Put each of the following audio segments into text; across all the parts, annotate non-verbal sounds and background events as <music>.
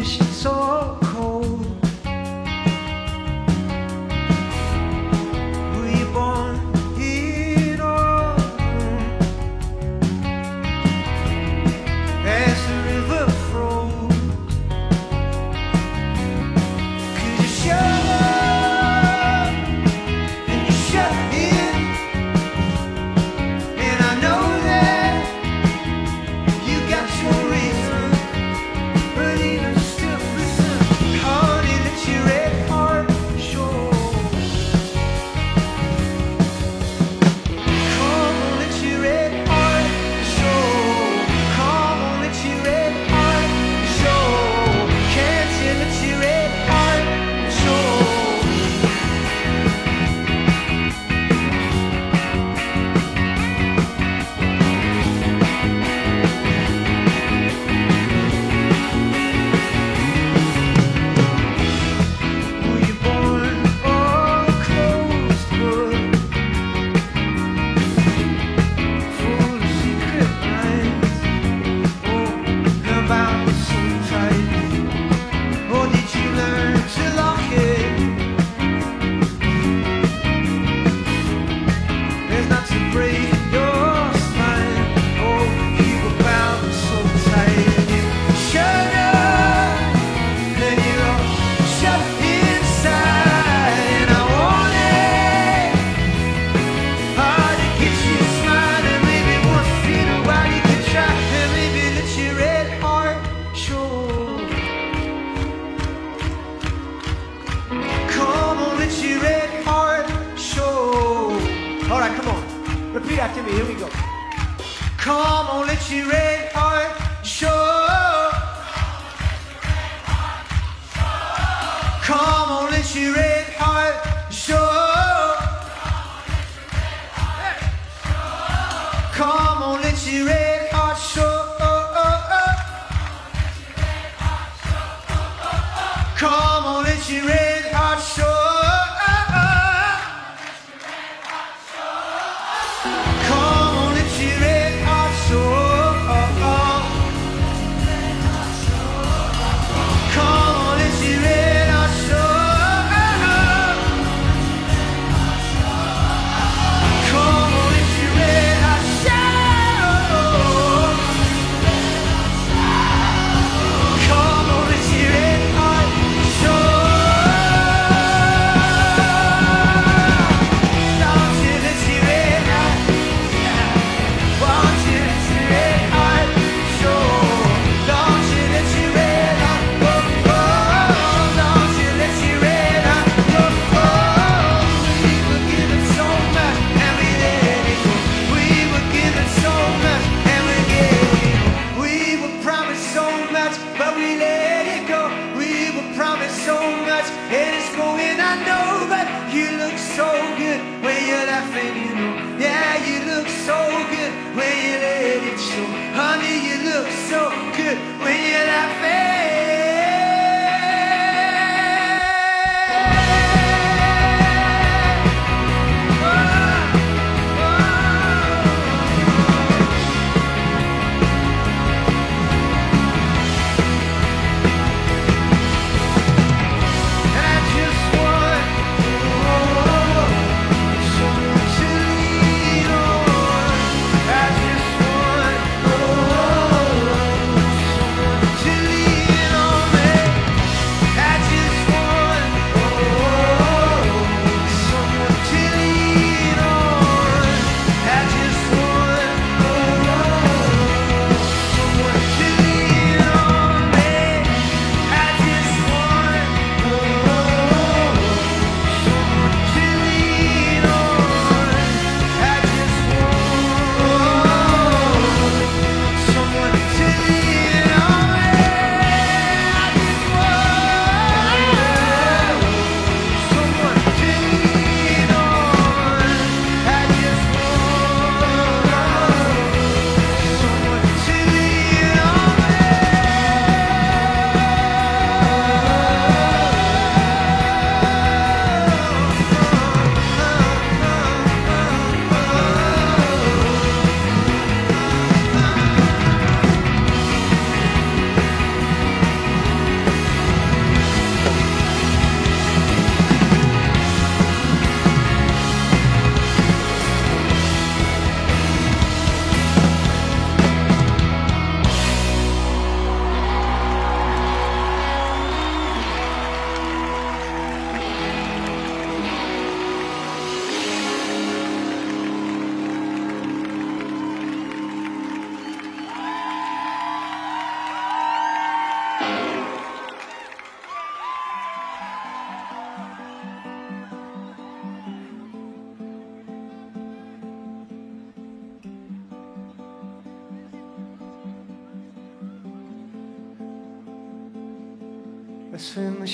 fishing so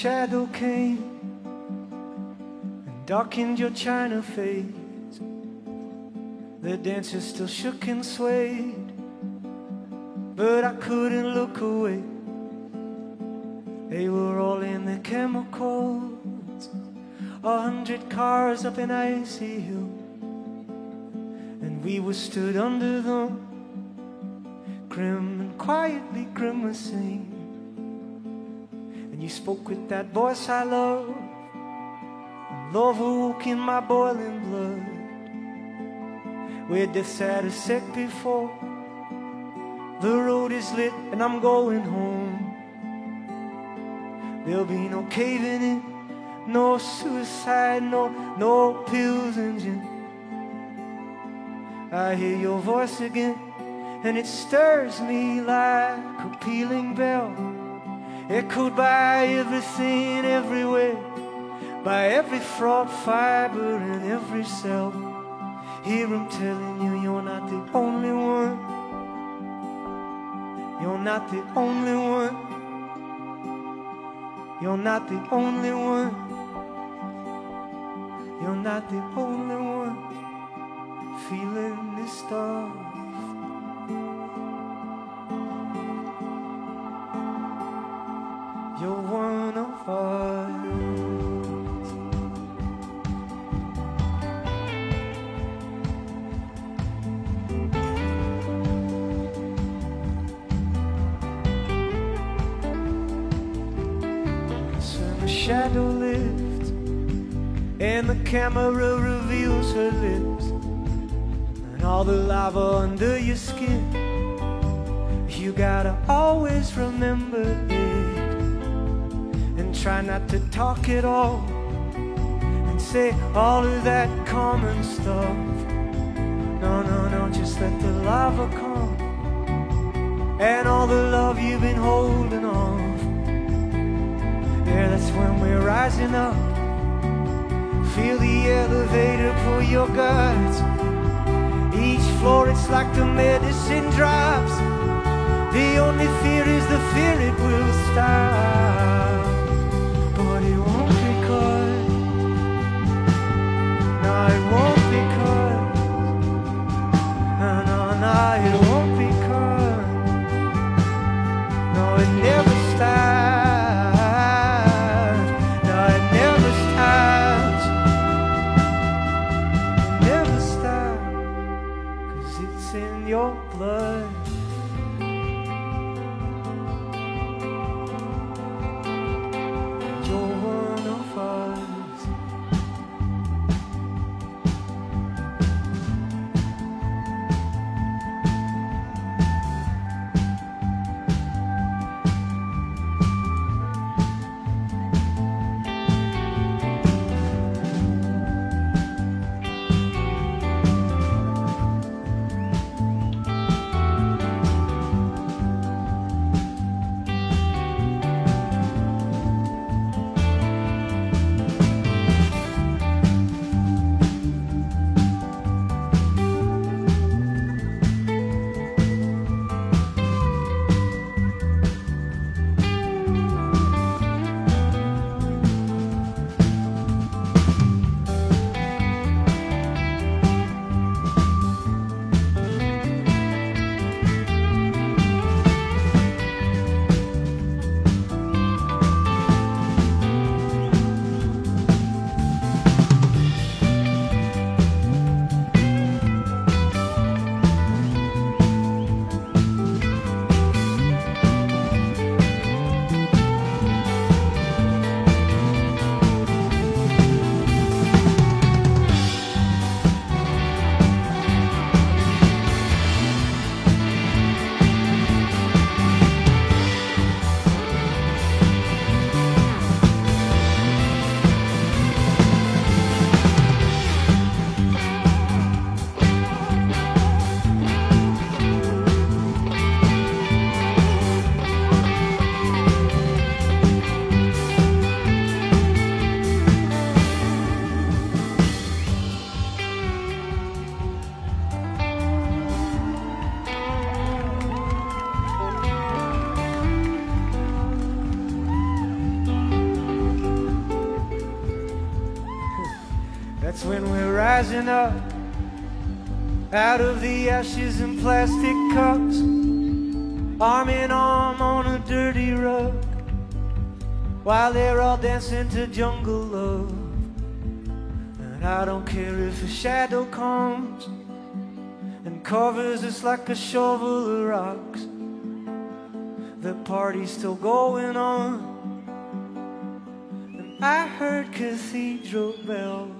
shadow came and darkened your china face. The dancers still shook and swayed, but I couldn't look away. They were all in the chemicals, a hundred cars up an icy hill, and we were stood under them, grim and quietly grimacing. And you spoke with that voice I love. Love awoke in my boiling blood. Where death's had a sec before. The road is lit and I'm going home. There'll be no caving in, no suicide, no, no pills and gin. I hear your voice again and it stirs me like a pealing bell echoed by everything everywhere, by every fraught fiber in every cell. Here I'm telling you you're not the only one. You're not the only one. You're not the only one. You're not the only one feeling this dark. Camera reveals her lips and all the lava under your skin. You gotta always remember it and try not to talk at all and say all of that common stuff. No, no, no, just let the lava come and all the love you've been holding on. Yeah, that's when we're rising up. Feel the elevator pull your guts. Each floor, it's like the medicine drops. The only fear is the fear it will stop. Rising up out of the ashes and plastic cups, arm in arm on a dirty rug, while they're all dancing to jungle love. And I don't care if a shadow comes and covers us like a shovel of rocks. The party's still going on. And I heard cathedral bells.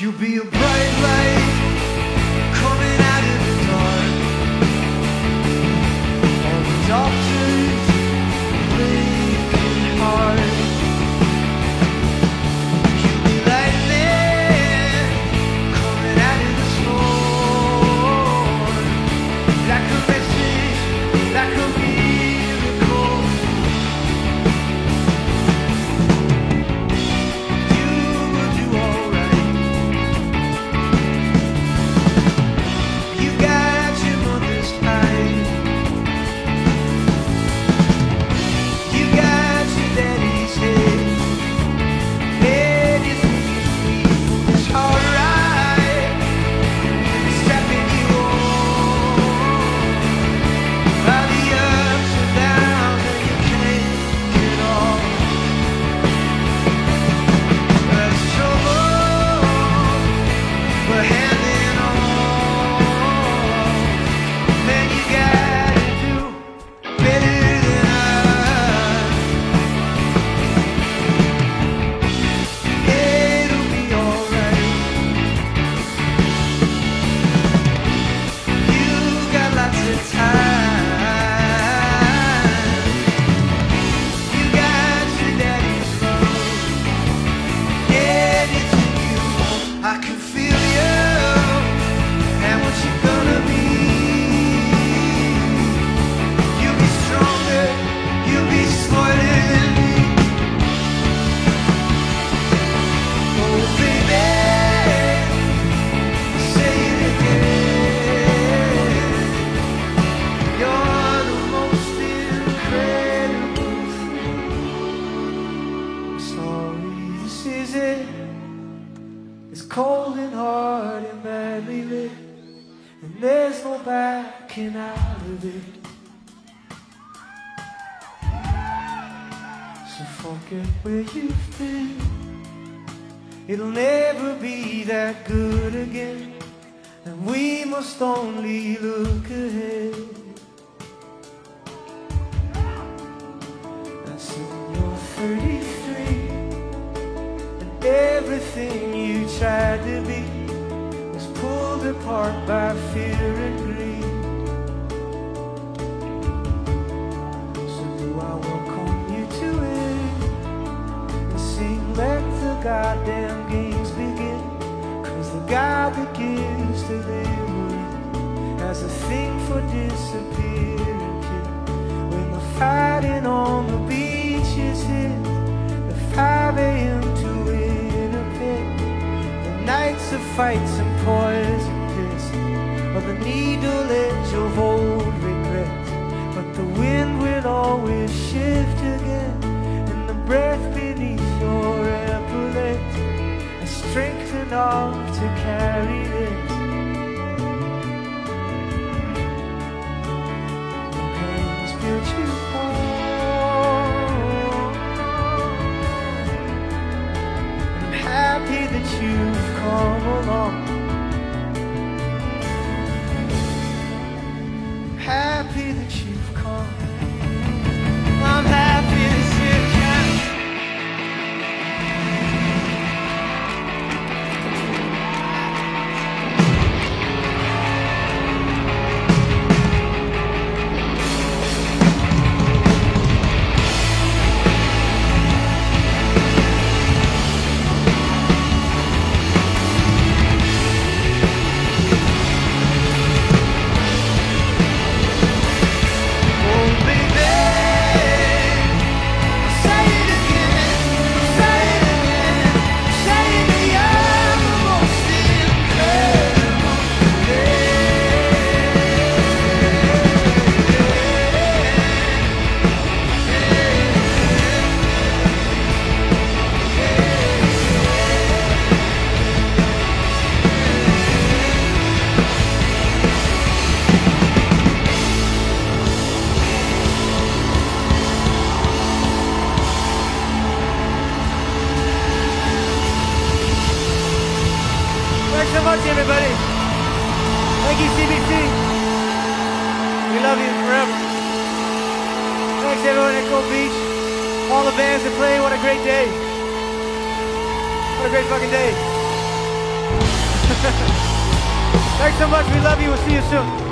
You'll be a bright light again. And we must only look ahead. And soon you're 33. And everything you tried to be was pulled apart by fear and greed. So I welcome you to it? And sing let the goddamn. God that gives deliverance has a thing for disappearing. When the fighting on the beach is hit, the 5 a.m. to win a pit, the nights of fights and poison piss, or the needle edge of old regrets. But the wind will always shift to carry this. Up. I'm happy that you've come along. Bands that play. What a great day. What a great fucking day. <laughs> Thanks so much. We love you. We'll see you soon.